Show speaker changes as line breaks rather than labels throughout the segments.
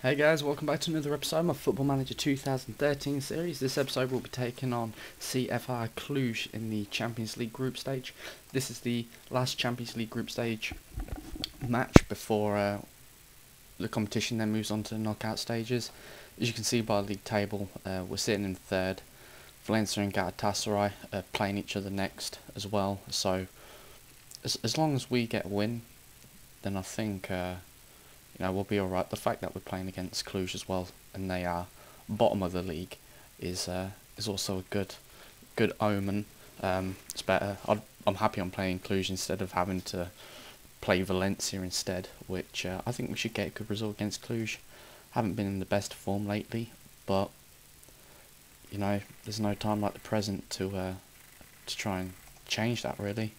Hey guys, welcome back to another episode of my Football Manager 2013 series. This episode will be taking on CFR Cluj in the Champions League group stage. This is the last Champions League group stage match before uh, the competition then moves on to the knockout stages. As you can see by the league table, uh, we're sitting in third. Valencia and Galatasaray are playing each other next as well. So as, as long as we get a win, then I think... Uh, you know, we'll be alright. The fact that we're playing against Cluj as well, and they are bottom of the league, is uh, is also a good good omen. Um, it's better. i am happy I'm playing Cluj instead of having to play Valencia instead, which uh, I think we should get a good result against Cluj. Haven't been in the best form lately, but you know, there's no time like the present to uh, to try and change that really.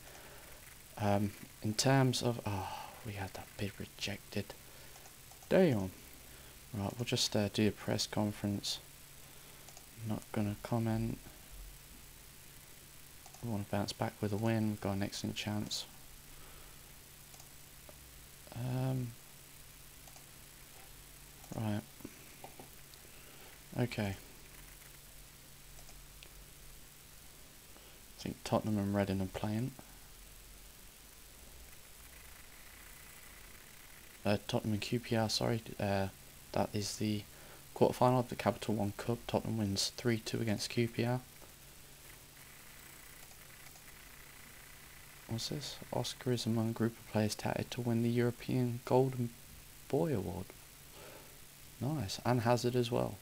Um, in terms of, oh, we had that bid rejected. Damn. Right, we'll just uh, do a press conference. Not gonna comment. We want to bounce back with a win. We've got an excellent chance. Um, right. Okay. I think Tottenham and Reading are playing. Uh, Tottenham and QPR, sorry, uh, that is the quarterfinal of the Capital One Cup. Tottenham wins 3-2 against QPR. What's this? Oscar is among a group of players touted to win the European Golden Boy Award. Nice. And Hazard as well.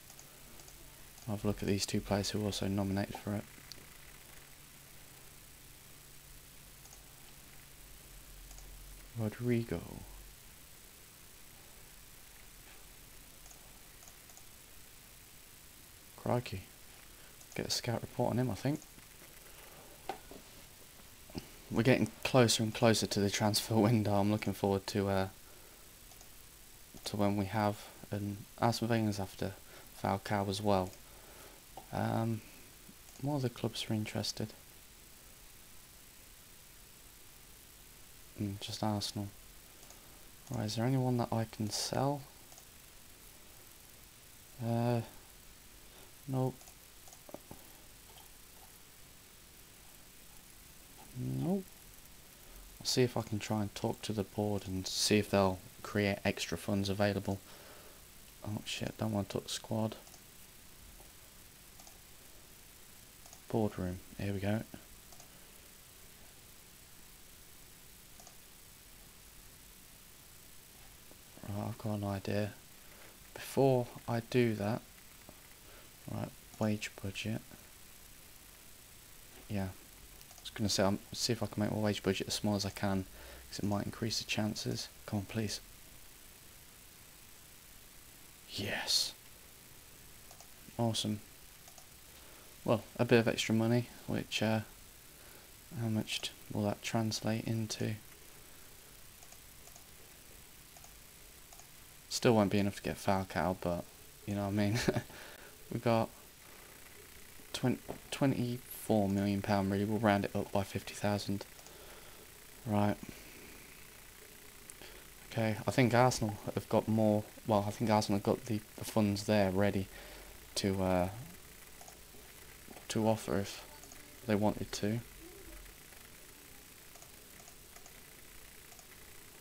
I'll have a look at these two players who are also nominated for it. Rodrigo. Crikey. Get a scout report on him, I think. We're getting closer and closer to the transfer window. I'm looking forward to uh, to when we have and Wenger's after Falcao as well. Um, what other clubs are interested? Mm, just Arsenal. Right, is there anyone that I can sell? Uh, Nope. Nope. I'll see if I can try and talk to the board and see if they'll create extra funds available. Oh shit, don't want to talk squad. Boardroom, here we go. Right, I've got an idea. Before I do that, Right, wage budget. Yeah, I was going to say, I'll see if I can make my wage budget as small as I can, because it might increase the chances. Come on, please. Yes. Awesome. Well, a bit of extra money, which, uh, how much will that translate into? Still won't be enough to get Falcao, but, you know what I mean? we got 20, 24 million pound really we'll round it up by 50,000 right. Okay I think Arsenal have got more well I think Arsenal have got the, the funds there ready to uh, to offer if they wanted to.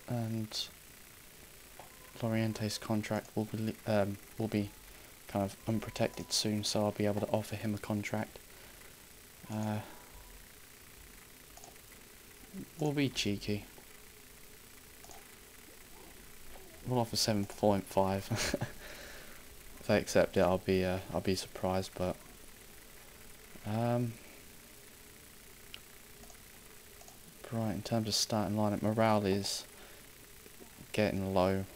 And Llorente's contract will be um, will be kind of unprotected soon, so I'll be able to offer him a contract. Uh, we'll be cheeky. We'll offer seven point five. if they accept it, I'll be uh, I'll be surprised, but um, right in terms of starting lineup, morale is getting low,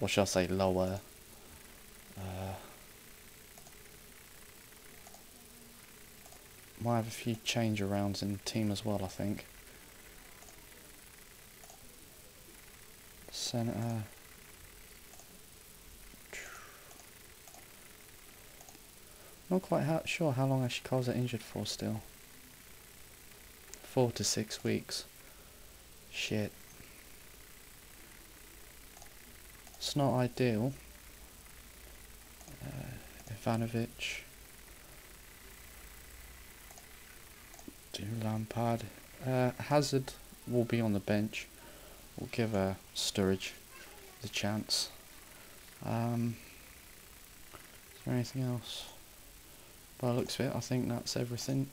or shall I say lower. Uh, might have a few change arounds in the team as well, I think. Centre. Not quite how, sure how long Ashley Cole's injured for still. Four to six weeks. Shit. It's not ideal. Uh, Ivanovic. Do Lampard. Uh, Hazard will be on the bench. We'll give uh, Sturridge the chance. Um, is there anything else? By the looks of it, I think that's everything.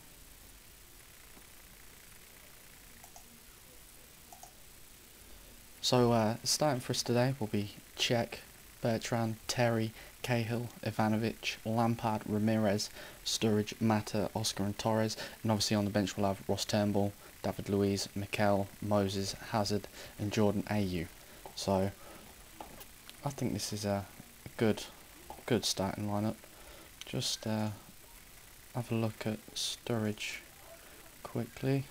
So, uh, starting for us today will be Cech, Bertrand, Terry, Cahill, Ivanovic, Lampard, Ramirez, Sturridge, Mata, Oscar and Torres. And obviously on the bench we'll have Ross Turnbull, David Luiz, Mikel, Moses, Hazard and Jordan Ayew. So I think this is a good good starting lineup. Just uh, have a look at Sturridge quickly.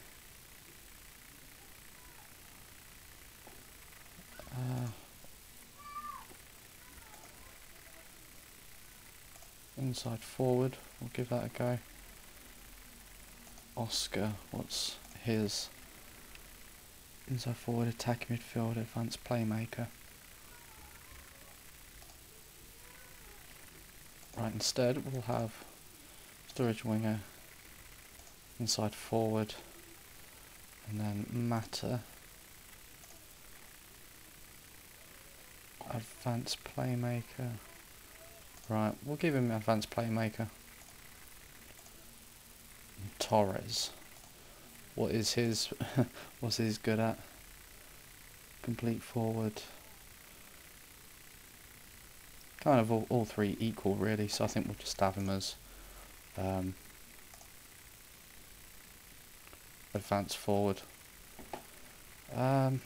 Uh, inside forward, we'll give that a go. Oscar, what's his inside forward, attacking midfield, advanced playmaker? Right, instead we'll have Sturridge winger, inside forward, and then Mata. Advanced playmaker. Right, we'll give him advanced playmaker. Torres. What is his what's his good at? Complete forward. Kind of all, all three equal really, so I think we'll just have him as um, advanced forward. Um,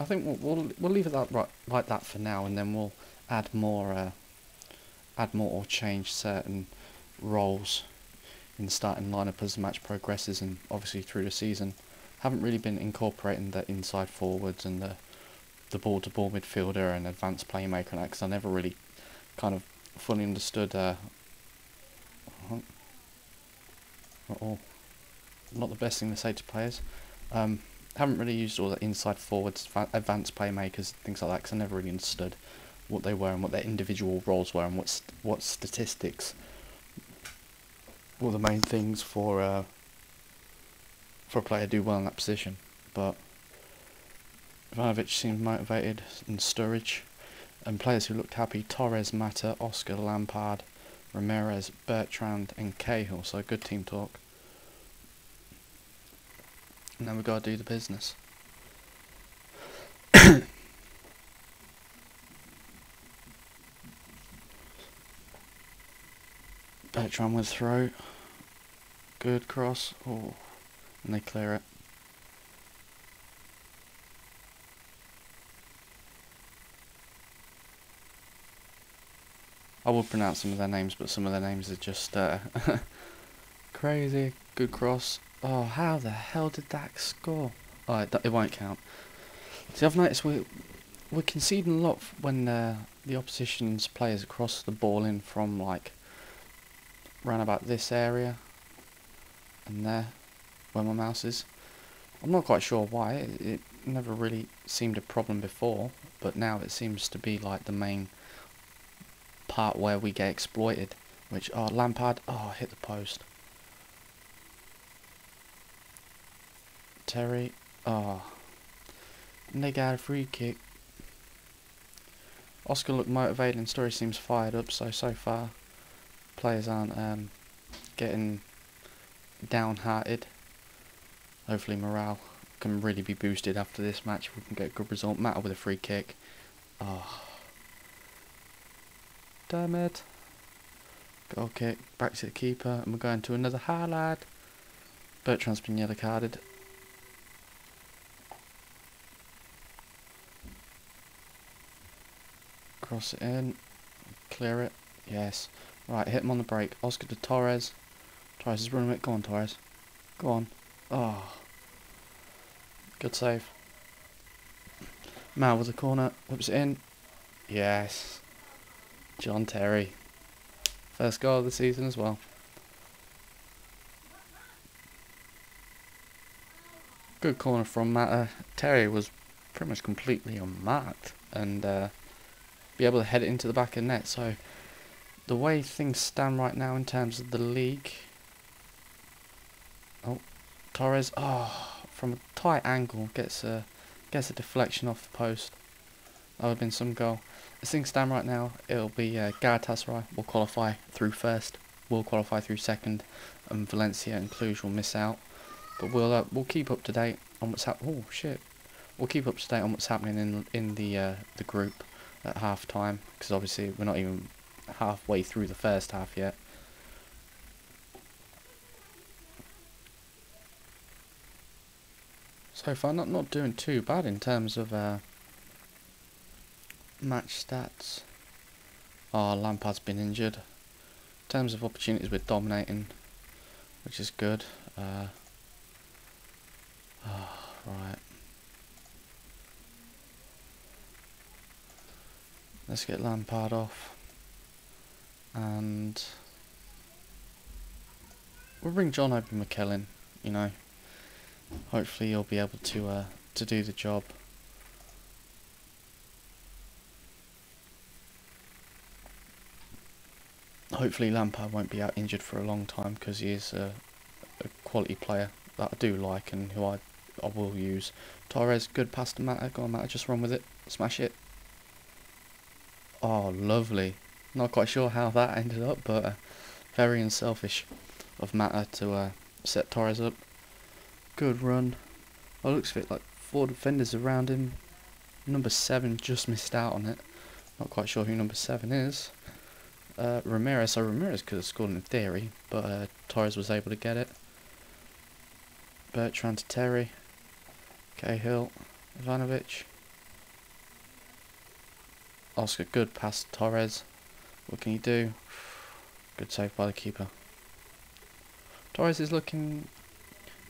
I think we'll, we'll we'll leave it that right like that for now, and then we'll add more, uh, add more or change certain roles in starting lineup as the match progresses, and obviously through the season. Haven't really been incorporating the inside forwards and the the ball to ball midfielder and advanced playmaker and that because I never really kind of fully understood. Uh, all, not the best thing to say to players. Um, haven't really used all the inside forwards, advanced playmakers, things like that, because I never really understood what they were and what their individual roles were and what st what statistics were the main things for uh, for a player to do well in that position. But Ivanovic seemed motivated in Sturridge, and players who looked happy: Torres, Mata, Oscar, Lampard, Ramirez, Bertrand, and Cahill. So good team talk. And then we've gotta do the business. Bertrand with throw. Good cross. Oh, and they clear it. I will pronounce some of their names, but some of their names are just uh, crazy. Good cross. Oh, how the hell did that score? Oh, it, it won't count. See, I've noticed we we're conceding a lot when uh, the opposition's players cross the ball in from like around about this area and there, where my mouse is. I'm not quite sure why. It, it never really seemed a problem before, but now it seems to be like the main part where we get exploited. Which, oh, Lampard, oh, hit the post. Terry. Oh. And they got a free kick. Oscar looked motivated and Sturridge seems fired up, so, so far players aren't um, getting downhearted. Hopefully morale can really be boosted after this match we can get a good result. Mata with a free kick. Oh. Damn it. Goal kick, back to the keeper, and we're going to another highlight. Bertrand's been yellow carded. Cross it in. Clear it. Yes. Right, hit him on the break. Oscar to Torres. Torres is running it. Go on, Torres. Go on. Oh. Good save. Mal with the corner. Whips it in. Yes. John Terry. First goal of the season as well. Good corner from Mata. Uh, Terry was pretty much completely unmarked and uh, be able to head it into the back of net. So the way things stand right now in terms of the league. Oh, Torres. Oh, from a tight angle gets a gets a deflection off the post. That would have been some goal. As things stand right now, it'll be uh, Galatasaray will qualify through first, will qualify through second, and Valencia and Cluj will miss out. But we'll uh, we'll keep up to date on what's happening. Oh shit! We'll keep up to date on what's happening in in the uh, the group at half time because obviously we're not even halfway through the first half yet. So far, not not doing too bad in terms of uh, match stats. Oh, Lampard's been injured. In terms of opportunities, we're dominating, which is good. Uh, oh, right. Let's get Lampard off. And we'll bring John Obi Mikel, you know. Hopefully he'll be able to uh, to do the job. Hopefully Lampard won't be out injured for a long time because he is a, a quality player that I do like and who I I will use. Torres, good pass to Mata. Go on, Mata, just run with it. Smash it. Oh, lovely. Not quite sure how that ended up, but uh, very unselfish of Mata to uh, set Torres up. Good run. Oh, looks fit like four defenders around him. Number seven just missed out on it. Not quite sure who number seven is. Uh, Ramirez. So Ramirez could have scored in theory, but uh, Torres was able to get it. Bertrand to Terry. Cahill. Ivanovic. Oscar, good pass to Torres. What can he do? Good save by the keeper. Torres is looking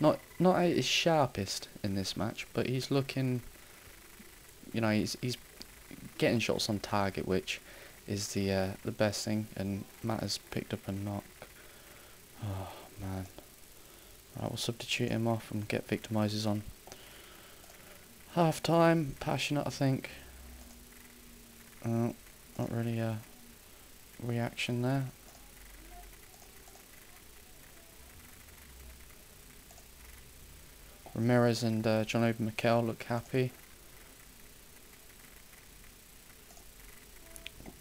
not not at his sharpest in this match, but he's looking. You know, he's he's getting shots on target, which is the uh, the best thing. And Mata has picked up a knock. Oh man! Right, we'll substitute him off and get Victor on. Half time, passionate, I think. Uh, not really a reaction there. Ramirez and uh, John Obi Mikel look happy.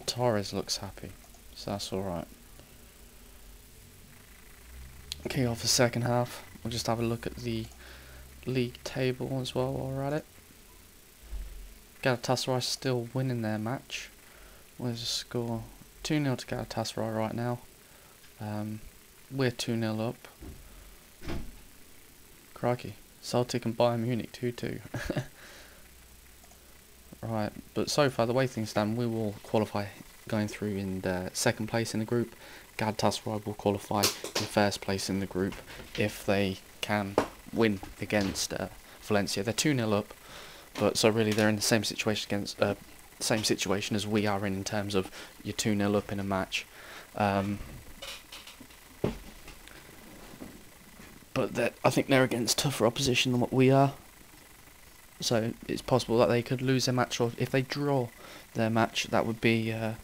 Torres looks happy, so that's alright. Okay, off the second half, we'll just have a look at the league table as well while we're at it. Galatasaray still winning their match. Where's the score? 2-0 to Galatasaray right now. Um, we're 2-0 up. Crikey. Celtic and Bayern Munich 2-2. right, but so far the way things stand, we will qualify going through in the second place in the group. Galatasaray will qualify in first place in the group if they can win against uh, Valencia. They're 2-0 up, but so really they're in the same situation against uh, same situation as we are in in terms of you're 2-0 up in a match. Um, but I think they're against tougher opposition than what we are. So it's possible that they could lose their match, or if they draw their match, that would be uh,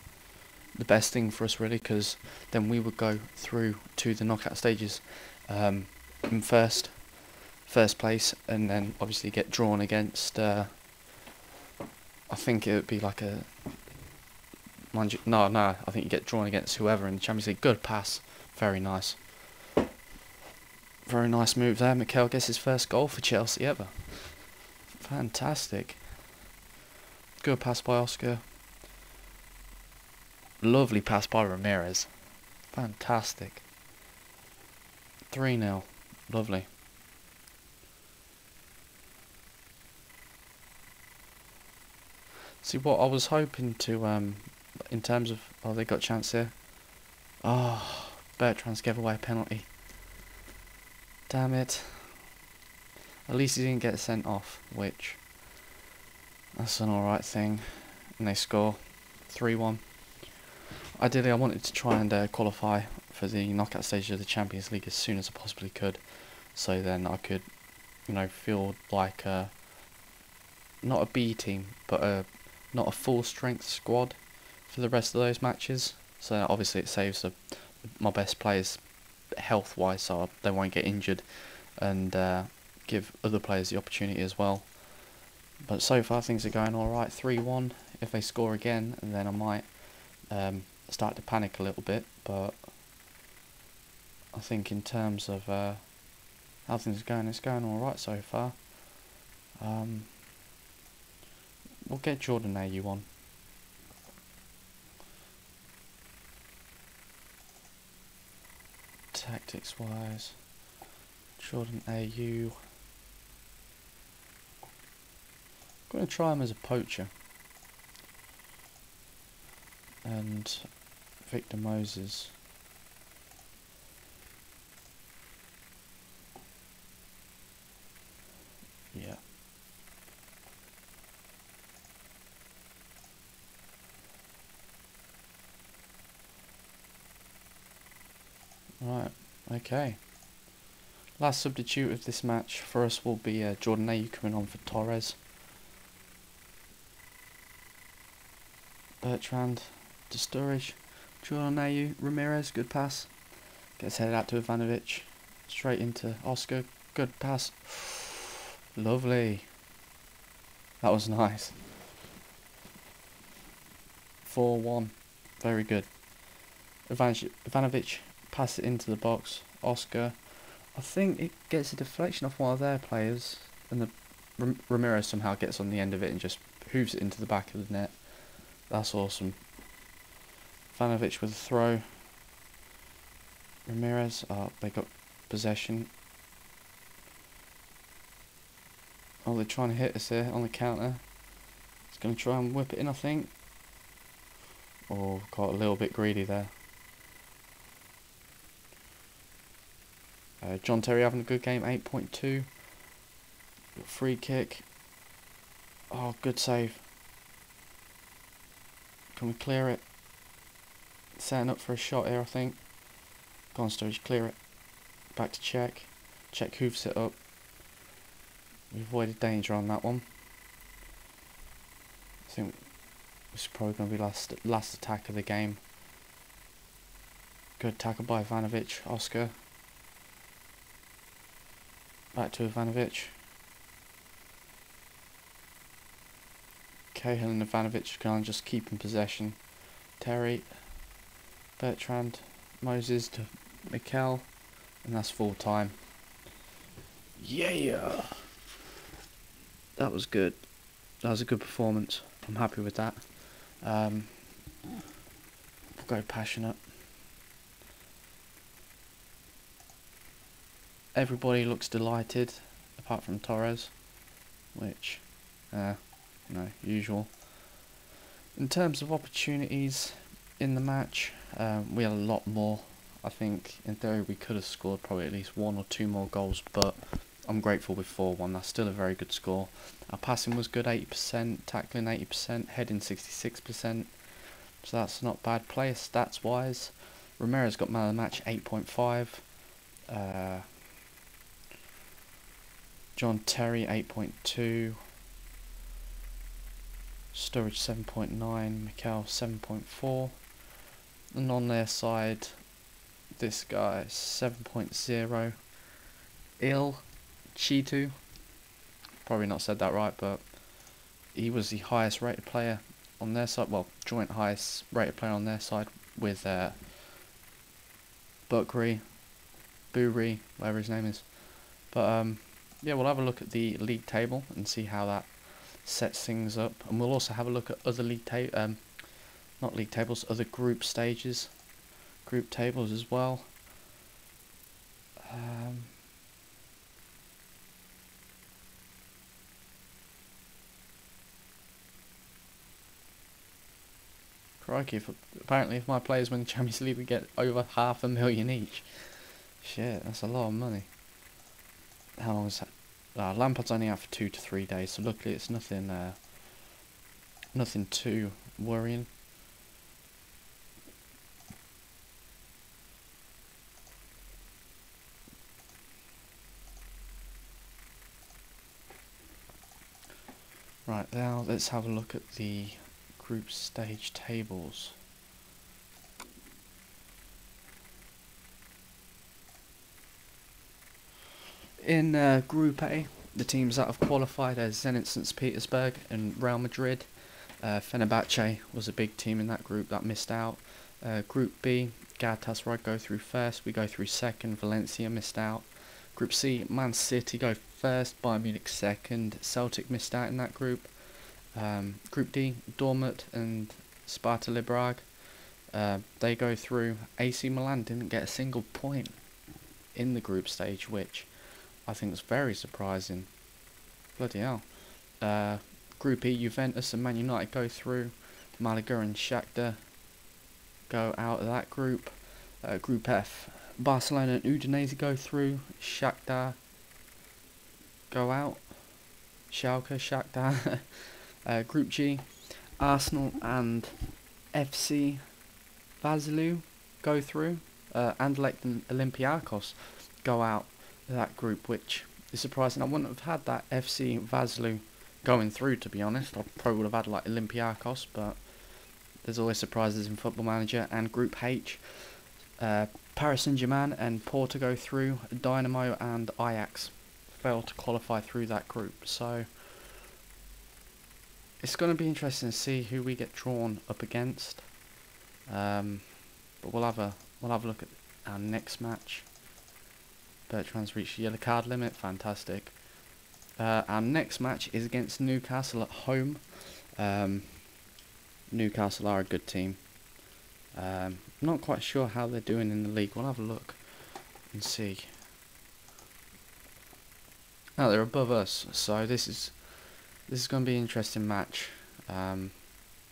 the best thing for us, really, because then we would go through to the knockout stages um, in first, first place, and then obviously get drawn against. Uh, I think it would be like a. You, no, no, I think you get drawn against whoever in the Champions League. Good pass, very nice. Very nice move there. Mikel gets his first goal for Chelsea ever. Fantastic. Good pass by Oscar. Lovely pass by Ramirez. Fantastic. 3 0. Lovely. See what I was hoping to um in terms of oh they got a chance here. Oh Bertrand's gave away a penalty. Damn it. At least he didn't get sent off, which that's an alright thing. And they score 3-1. Ideally I wanted to try and uh, qualify for the knockout stage of the Champions League as soon as I possibly could. So then I could, you know, feel like a, not a B team, but a, not a full strength squad. for the rest of those matches. So obviously it saves the, my best players health wise, so they won't get injured, and uh, give other players the opportunity as well. But so far things are going all right. Three one. If they score again, then I might um, start to panic a little bit. But I think in terms of uh, how things are going, it's going all right so far. Um, we'll get Jordan Ayew on. Tactics wise, Jordan Ayew. I'm going to try him as a poacher. And Victor Moses. Yeah. Right, okay. Last substitute of this match for us will be uh, Jordan Ayew coming on for Torres. Bertrand to Sturridge. Jordan Ayew, Ramirez, good pass. Gets headed out to Ivanovic. Straight into Oscar, good pass. Lovely. That was nice. 4-1. Very good. Ivanovic, Ivanovic pass it into the box. Oscar. I think it gets a deflection off one of their players. And the Ramirez somehow gets on the end of it and just hooves it into the back of the net. That's awesome. Ivanovic with a throw. Ramirez, oh, they got possession. Oh, they're trying to hit us here on the counter. It's going to try and whip it in, I think. Oh, got a little bit greedy there. Uh, John Terry having a good game, 8.2. Free kick. Oh, good save. Can we clear it? Setting up for a shot here, I think. Go on, Sturridge, clear it. Back to Cech. Cech hoofs it up. We avoided danger on that one. I think this is probably going to be last last attack of the game. Good tackle by Ivanovic. Oscar. Back to Ivanovic. Cahill and Ivanovic can just keep in possession. Terry, Bertrand, Moses to Mikel, and that's full time. Yeah! That was good. That was a good performance. I'm happy with that. Um, we'll go passionate. Everybody looks delighted, apart from Torres, which, uh, you know, usual. In terms of opportunities in the match, um, we had a lot more. I think in theory we could have scored probably at least one or two more goals, but I'm grateful with 4-1. That's still a very good score. Our passing was good, 80%, tackling 80%, heading 66%. So that's not bad. Player stats wise, Romero's got man of the match 8.5. Uh, John Terry 8.2. Sturridge 7.9. Mikel 7.4. And on their side, this guy 7.0. Ill Chitu. Probably not said that right, but he was the highest rated player on their side. Well, joint highest rated player on their side with uh, Buckery, Buri, whatever his name is. But um, yeah, we'll have a look at the league table and see how that sets things up, and we'll also have a look at other league ta um, not league tables, other group stages, group tables as well. Um, Crikey, if, apparently if my players win the Champions League we get over half a million each. Shit, that's a lot of money. How long is that? Uh, Lampard's only out for two to three days, so luckily it's nothing, uh, nothing too worrying. Right, now let's have a look at the group stage tables. In uh, Group A, the teams that have qualified are Zenit St. Petersburg and Real Madrid. Uh, Fenerbahce was a big team in that group that missed out. Uh, group B, Galatasaray go through first, we go through second, Valencia missed out. Group C, Man City go first, Bayern Munich second, Celtic missed out in that group. Um, group D, Dortmund and Sparta Librag, uh, they go through. AC Milan didn't get a single point in the group stage, which I think it's very surprising. Bloody hell. Uh, group E, Juventus and Man United go through. Malaga and Shakhtar go out of that group. Uh, group F, Barcelona and Udinese go through. Shakhtar go out. Schalke, Shakhtar. uh, group G, Arsenal and FC Vaslui go through. Uh, Anderlecht and Olympiacos go out that group, which is surprising. I wouldn't have had that FC Vaslui going through, to be honest. I probably would have had like Olympiacos, but there's always surprises in Football Manager. And Group H, uh, Paris Saint-Germain and Porto go through. Dynamo and Ajax fail to qualify through that group. So it's going to be interesting to see who we get drawn up against. Um, but we'll have a we'll have a look at our next match. Bertrand's reached the yellow card limit. Fantastic. Uh, our next match is against Newcastle at home. Um, Newcastle are a good team. Um, not quite sure how they're doing in the league. We'll have a look and see. Oh, they're above us, so this is this is going to be an interesting match. Um,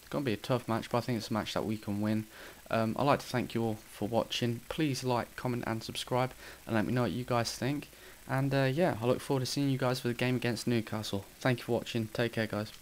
it's going to be a tough match, but I think it's a match that we can win. Um, I'd like to thank you all for watching. Please like, comment and subscribe and let me know what you guys think. And uh, yeah, I look forward to seeing you guys for the game against Newcastle. Thank you for watching. Take care, guys.